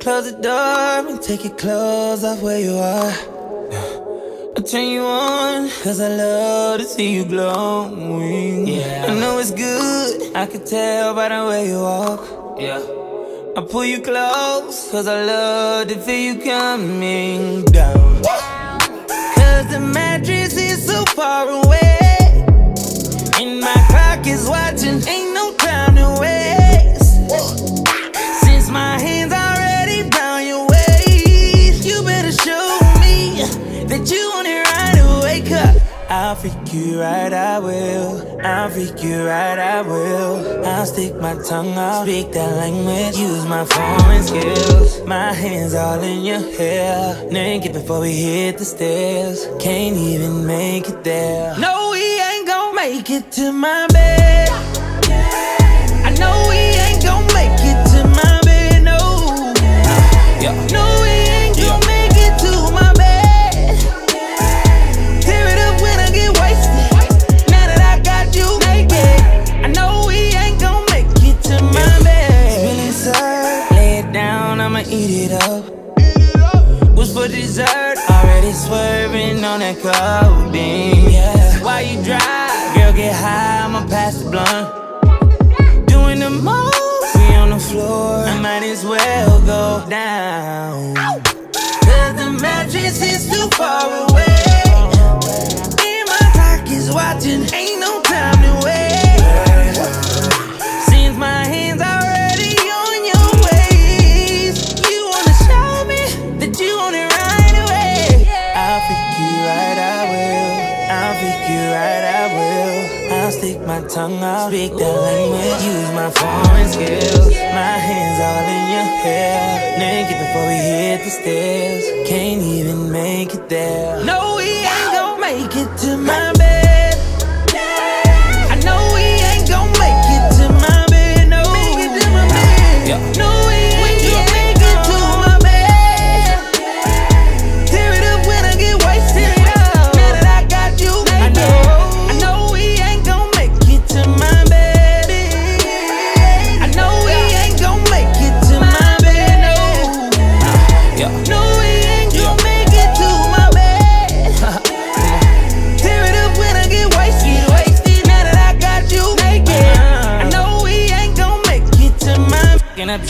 Close the door and take your clothes off where you are. I'll turn you on, cause I love to see you glowing. Yeah. I know it's good, I can tell by the way you walk. Yeah. I pull you close, cause I love to feel you coming down. I'll freak you right, I will. I'll freak you right, I will. I'll stick my tongue out, speak that language, use my foreign skills. My hands all in your hair, naked before we hit the stairs. Can't even make it there. No, we ain't gon' make it to my bed. What's for dessert? Already swerving on that codeine. Yeah. Why you drive? Girl, get high, I'ma pass the blunt. Doing the most, we on the floor. I might as well go down. Cause the mattress is too far away. And my is watching, ain't no Stick my tongue out, speak that language, use my foreign skills. My hands all in your hair, naked before we hit the stairs. Can't even make it there. No,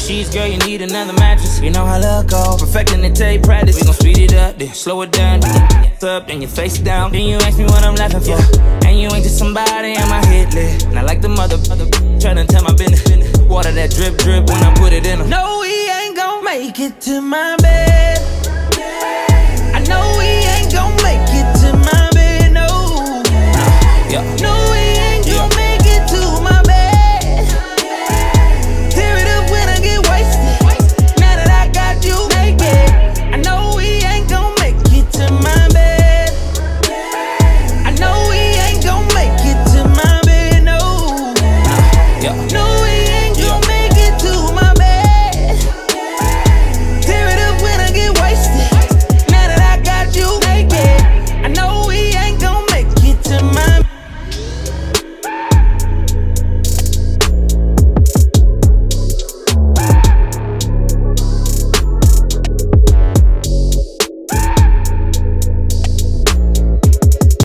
sheets, girl, you need another mattress. You know how love go. Perfecting the tape practice. We gon' speed it up, then slow it down. Then you up, then you face down. Then you ask me what I'm laughing for. And you ain't just somebody on my hit list. Not like the mother, mother tryna tell my business. Water that drip, drip when I put it in 'em. No, we ain't gon' make it to my bed.